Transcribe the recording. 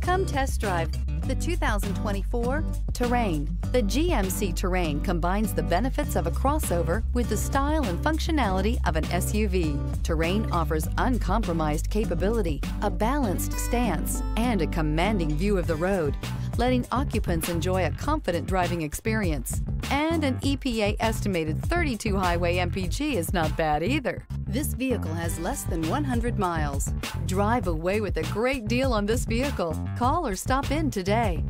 Come test drive the 2024 Terrain. The GMC Terrain combines the benefits of a crossover with the style and functionality of an SUV. Terrain offers uncompromised capability, a balanced stance, and a commanding view of the road, letting occupants enjoy a confident driving experience. And an EPA estimated 32 highway MPG is not bad either. This vehicle has less than 100 miles. Drive away with a great deal on this vehicle. Call or stop in today.